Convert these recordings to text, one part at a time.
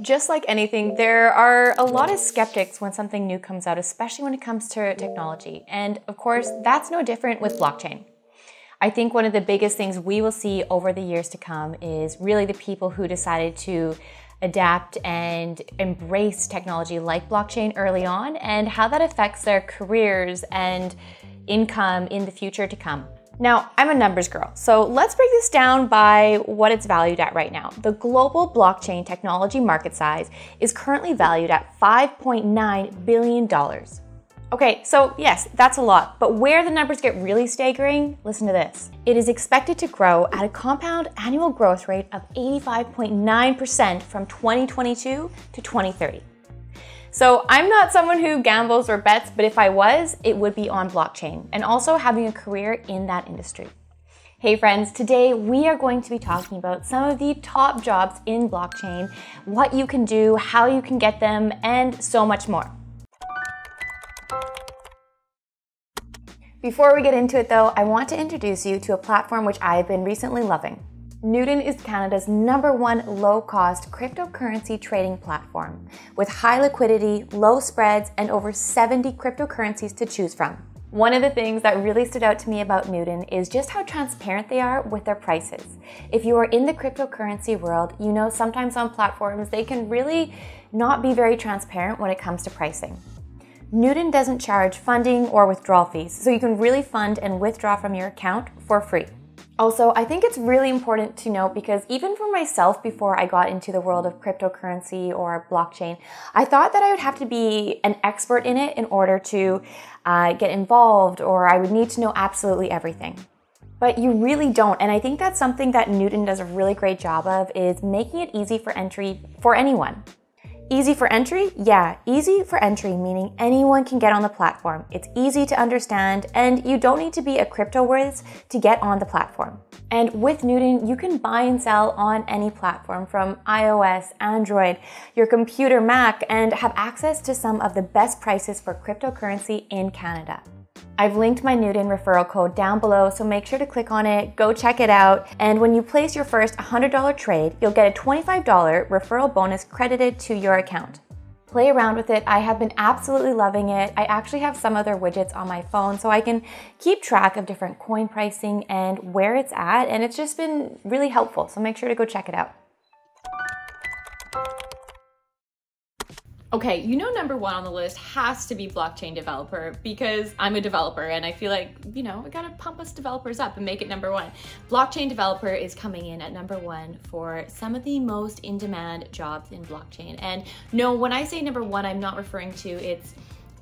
Just like anything, there are a lot of skeptics when something new comes out, especially when it comes to technology. And of course, that's no different with blockchain. I think one of the biggest things we will see over the years to come is really the people who decided to adapt and embrace technology like blockchain early on and how that affects their careers and income in the future to come. Now, I'm a numbers girl, so let's break this down by what it's valued at right now. The global blockchain technology market size is currently valued at $5.9 billion. Okay, so yes, that's a lot, but where the numbers get really staggering, listen to this. It is expected to grow at a compound annual growth rate of 85.9% from 2022 to 2030. So I'm not someone who gambles or bets, but if I was, it would be on blockchain and also having a career in that industry. Hey friends, today we are going to be talking about some of the top jobs in blockchain, what you can do, how you can get them, and so much more. Before we get into it though, I want to introduce you to a platform which I have been recently loving. Newton is Canada's number one low cost cryptocurrency trading platform with high liquidity, low spreads, and over 70 cryptocurrencies to choose from. One of the things that really stood out to me about Newton is just how transparent they are with their prices. If you are in the cryptocurrency world, you know sometimes on platforms they can really not be very transparent when it comes to pricing. Newton doesn't charge funding or withdrawal fees, so you can really fund and withdraw from your account for free. Also, I think it's really important to note because even for myself, before I got into the world of cryptocurrency or blockchain, I thought that I would have to be an expert in it in order to uh, get involved, or I would need to know absolutely everything. But you really don't, and I think that's something that Newton does a really great job of is making it easy for entry for anyone. Easy for entry? Yeah, easy for entry, meaning anyone can get on the platform. It's easy to understand, and you don't need to be a crypto whiz to get on the platform. And with Newton, you can buy and sell on any platform from iOS, Android, your computer, Mac, and have access to some of the best prices for cryptocurrency in Canada. I've linked my Newton referral code down below, so make sure to click on it, go check it out, and when you place your first $100 trade, you'll get a $25 referral bonus credited to your account. Play around with it. I have been absolutely loving it. I actually have some other widgets on my phone so I can keep track of different coin pricing and where it's at, and it's just been really helpful, so make sure to go check it out. Okay, you know, number one on the list has to be blockchain developer because I'm a developer and I feel like, you know, we gotta pump us developers up and make it number one. Blockchain developer is coming in at number one for some of the most in demand jobs in blockchain. And no, when I say number one, I'm not referring to it's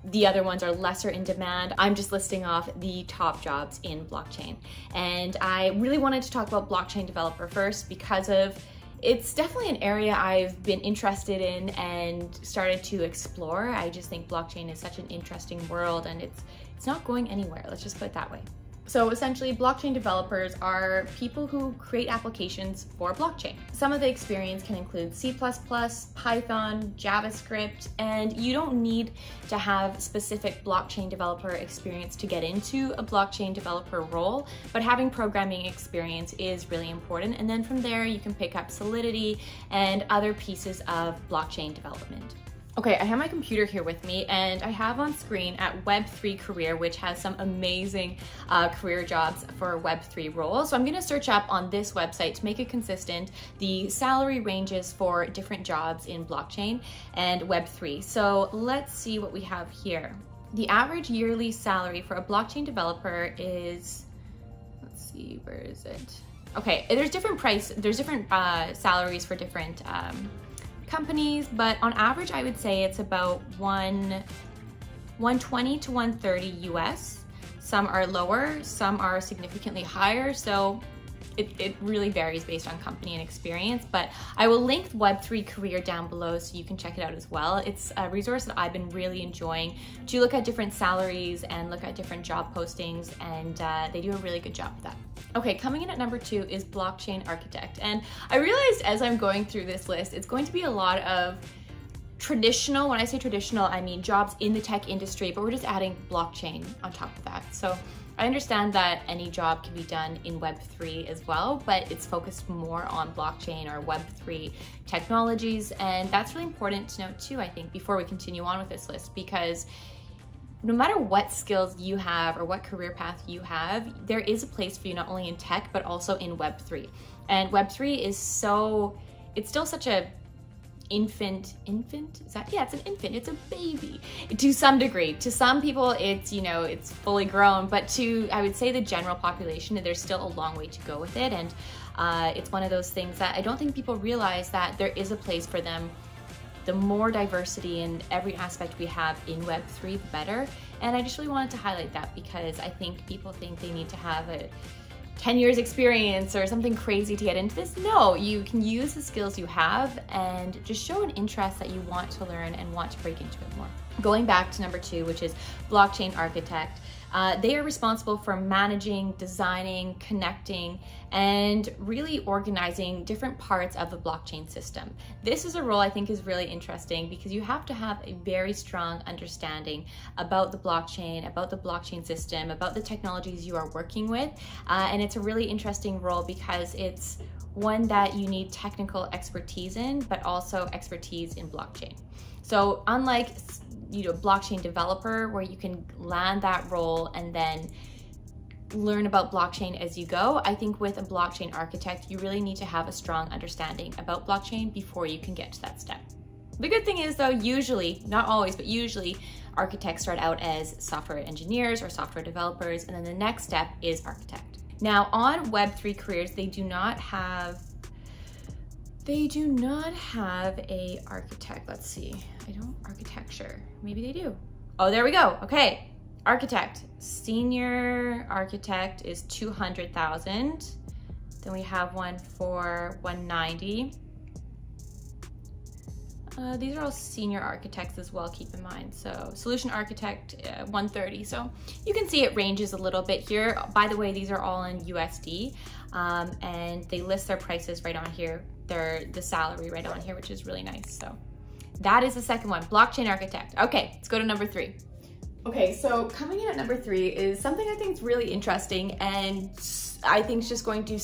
the other ones are lesser in demand. I'm just listing off the top jobs in blockchain. And I really wanted to talk about blockchain developer first because of it's definitely an area I've been interested in and started to explore. I just think blockchain is such an interesting world and it's it's not going anywhere. Let's just put it that way. So essentially, blockchain developers are people who create applications for blockchain. Some of the experience can include C++, Python, JavaScript, and you don't need to have specific blockchain developer experience to get into a blockchain developer role, but having programming experience is really important. And then from there, you can pick up Solidity and other pieces of blockchain development. Okay, I have my computer here with me and I have on screen at Web3 Career, which has some amazing uh, career jobs for Web3 roles. So I'm gonna search up on this website to make it consistent the salary ranges for different jobs in blockchain and Web3. So let's see what we have here. The average yearly salary for a blockchain developer is, let's see, where is it? Okay, there's different price, there's different uh, salaries for different um, companies, but on average, I would say it's about one, 120 to 130 US. Some are lower, some are significantly higher. So it, it, really varies based on company and experience, but I will link Web3 Career down below so you can check it out as well. It's a resource that I've been really enjoying to look at different salaries and look at different job postings, and uh, they do a really good job with that. Okay, coming in at number two is Blockchain Architect. And I realized as I'm going through this list, it's going to be a lot of traditional, when I say traditional, I mean jobs in the tech industry, but we're just adding blockchain on top of that. So I understand that any job can be done in Web3 as well, but it's focused more on blockchain or Web3 technologies. And that's really important to note too, I think, before we continue on with this list, because no matter what skills you have or what career path you have, there is a place for you not only in tech, but also in Web3. And Web3 is so, it's still such a infant infant? Is that yeah it's an infant. It's a baby. To some degree. To some people it's you know it's fully grown. But to i would say the general population there's still a long way to go with it. And uh, it's one of those things that i don't think people realize that there is a place for them. The more diversity in every aspect we have in web3 the better. And i just really wanted to highlight that because i think people think they need to have a 10 years experience or something crazy to get into this. No, you can use the skills you have and just show an interest that you want to learn and want to break into it more. Going back to number two, which is blockchain architect. Uh, they are responsible for managing, designing, connecting, and really organizing different parts of the blockchain system. This is a role I think is really interesting because you have to have a very strong understanding about the blockchain, about the blockchain system, about the technologies you are working with. Uh, and it's a really interesting role because it's one that you need technical expertise in, but also expertise in blockchain. So unlike you know, blockchain developer where you can land that role and then learn about blockchain as you go. I think with a blockchain architect, you really need to have a strong understanding about blockchain before you can get to that step. The good thing is though, usually, not always, but usually architects start out as software engineers or software developers, and then the next step is architect. Now on Web3 careers, they do not have they do not have a architect. Let's see. I don't architecture. Maybe they do. Oh, there we go. Okay. Architect. Senior architect is 200,000. Then we have one for 190. Uh, these are all senior architects as well, keep in mind. So solution architect, uh, 130. So you can see it ranges a little bit here. By the way, these are all in USD um, and they list their prices right on here their the salary right on here, which is really nice. So that is the second one, blockchain architect. Okay, let's go to number three. Okay, so coming in at number three is something I think is really interesting and I think is just going to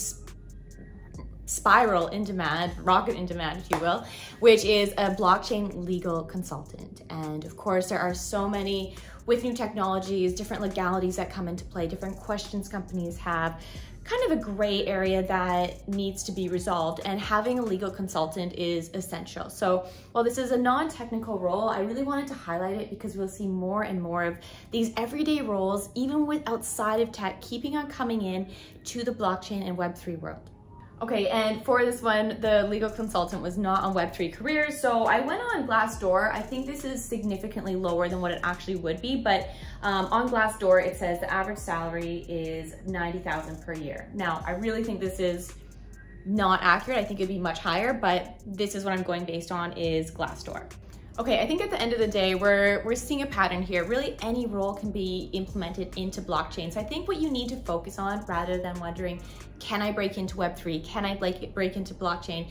spiral in demand, rocket in demand, if you will, which is a blockchain legal consultant. And of course, there are so many with new technologies, different legalities that come into play, different questions companies have kind of a gray area that needs to be resolved and having a legal consultant is essential. So while this is a non-technical role, I really wanted to highlight it because we'll see more and more of these everyday roles, even with outside of tech, keeping on coming in to the blockchain and Web3 world. Okay, and for this one, the legal consultant was not on Web3 careers, so I went on Glassdoor. I think this is significantly lower than what it actually would be, but um, on Glassdoor, it says the average salary is 90,000 per year. Now, I really think this is not accurate. I think it'd be much higher, but this is what I'm going based on is Glassdoor. Okay, I think at the end of the day, we're, we're seeing a pattern here. Really, any role can be implemented into blockchain. So I think what you need to focus on rather than wondering, can I break into Web3? Can I like break into blockchain?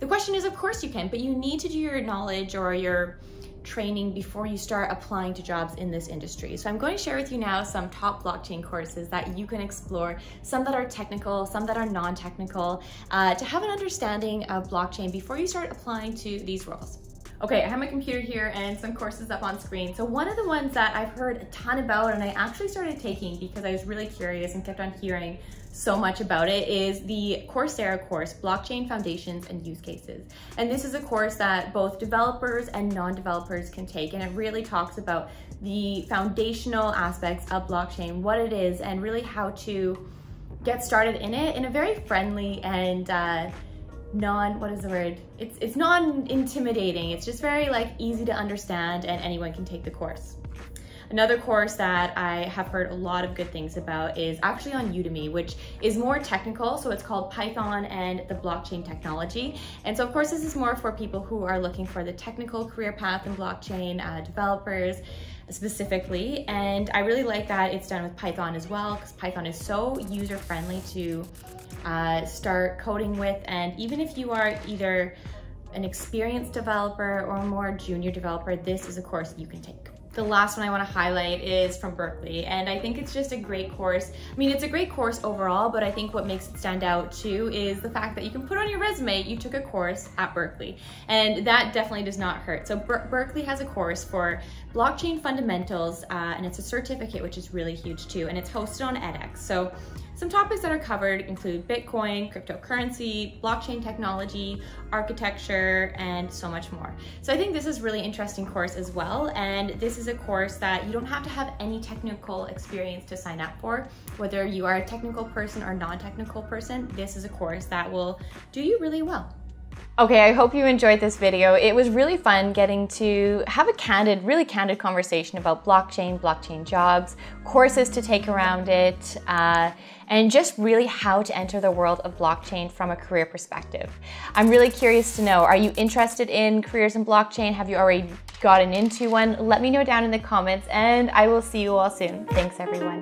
The question is, of course you can, but you need to do your knowledge or your training before you start applying to jobs in this industry. So I'm going to share with you now some top blockchain courses that you can explore, some that are technical, some that are non-technical, uh, to have an understanding of blockchain before you start applying to these roles. Okay, I have my computer here and some courses up on screen. So one of the ones that I've heard a ton about and I actually started taking because I was really curious and kept on hearing so much about it is the Coursera course, Blockchain Foundations and Use Cases. And this is a course that both developers and non-developers can take and it really talks about the foundational aspects of blockchain, what it is, and really how to get started in it in a very friendly and uh, non, what is the word? It's, it's non-intimidating. It's just very like easy to understand and anyone can take the course. Another course that I have heard a lot of good things about is actually on Udemy, which is more technical. So it's called Python and the blockchain technology. And so of course, this is more for people who are looking for the technical career path in blockchain, uh, developers specifically. And I really like that it's done with Python as well, because Python is so user friendly to uh, start coding with. And even if you are either an experienced developer or more junior developer, this is a course you can take. the last one I want to highlight is from Berkeley, and I think it's just a great course. I mean, it's a great course overall, but I think what makes it stand out too is the fact that you can put on your resume you took a course at Berkeley, and that definitely does not hurt. So Ber Berkeley has a course for blockchain fundamentals, uh, and it's a certificate, which is really huge too, and it's hosted on edX. So some topics that are covered include Bitcoin, cryptocurrency, blockchain technology, architecture, and so much more. So I think this is really interesting course as well. And this is a course that you don't have to have any technical experience to sign up for. Whether you are a technical person or non-technical person, this is a course that will do you really well. Okay, I hope you enjoyed this video. It was really fun getting to have a candid, really candid conversation about blockchain, blockchain jobs, courses to take around it, uh, and just really how to enter the world of blockchain from a career perspective. I'm really curious to know, are you interested in careers in blockchain? Have you already gotten into one? Let me know down in the comments and I will see you all soon. Thanks everyone.